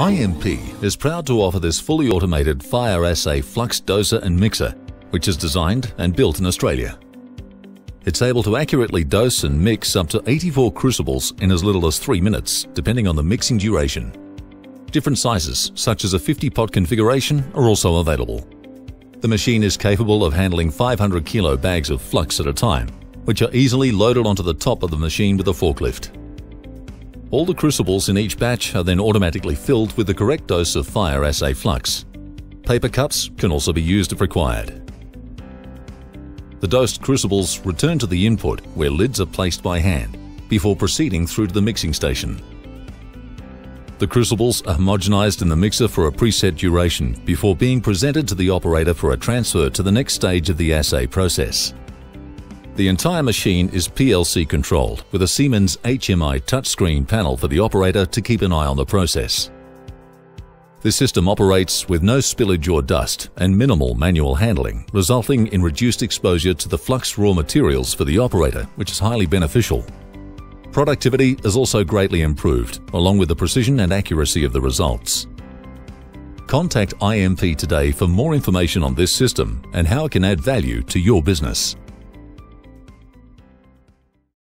IMP is proud to offer this fully automated fire assay flux doser and mixer, which is designed and built in Australia. It's able to accurately dose and mix up to 84 crucibles in as little as 3 minutes, depending on the mixing duration. Different sizes, such as a 50-pot configuration, are also available. The machine is capable of handling 500 kilo bags of flux at a time, which are easily loaded onto the top of the machine with a forklift. All the crucibles in each batch are then automatically filled with the correct dose of fire assay flux. Paper cups can also be used if required. The dosed crucibles return to the input where lids are placed by hand before proceeding through to the mixing station. The crucibles are homogenized in the mixer for a preset duration before being presented to the operator for a transfer to the next stage of the assay process. The entire machine is PLC controlled with a Siemens HMI touchscreen panel for the operator to keep an eye on the process. This system operates with no spillage or dust and minimal manual handling, resulting in reduced exposure to the flux raw materials for the operator, which is highly beneficial. Productivity is also greatly improved, along with the precision and accuracy of the results. Contact IMP today for more information on this system and how it can add value to your business.